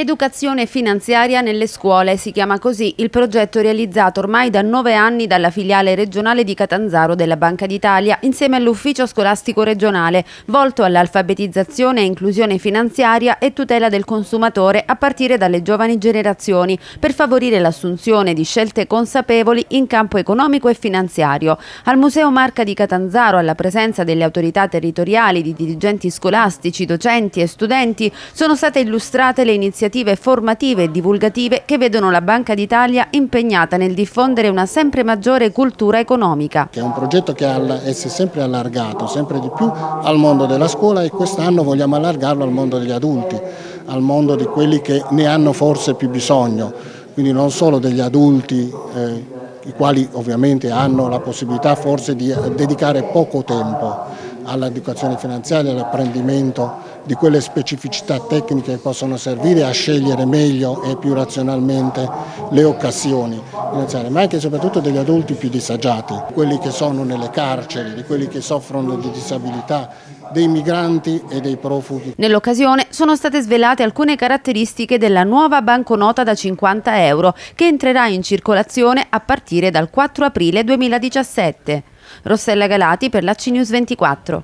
Educazione finanziaria nelle scuole si chiama così il progetto realizzato ormai da nove anni dalla filiale regionale di Catanzaro della Banca d'Italia insieme all'ufficio scolastico regionale volto all'alfabetizzazione e inclusione finanziaria e tutela del consumatore a partire dalle giovani generazioni per favorire l'assunzione di scelte consapevoli in campo economico e finanziario. Al Museo Marca di Catanzaro alla presenza delle autorità territoriali, di dirigenti scolastici, docenti e studenti sono state illustrate le iniziative iniziative formative e divulgative che vedono la Banca d'Italia impegnata nel diffondere una sempre maggiore cultura economica. È un progetto che si è sempre allargato, sempre di più al mondo della scuola e quest'anno vogliamo allargarlo al mondo degli adulti, al mondo di quelli che ne hanno forse più bisogno, quindi non solo degli adulti eh, i quali ovviamente hanno la possibilità forse di dedicare poco tempo all'educazione finanziaria, all'apprendimento di quelle specificità tecniche che possono servire a scegliere meglio e più razionalmente le occasioni finanziarie, ma anche e soprattutto degli adulti più disagiati, quelli che sono nelle carceri, di quelli che soffrono di disabilità, dei migranti e dei profughi. Nell'occasione sono state svelate alcune caratteristiche della nuova banconota da 50 euro che entrerà in circolazione a partire dal 4 aprile 2017. Rossella Galati per la CNews 24.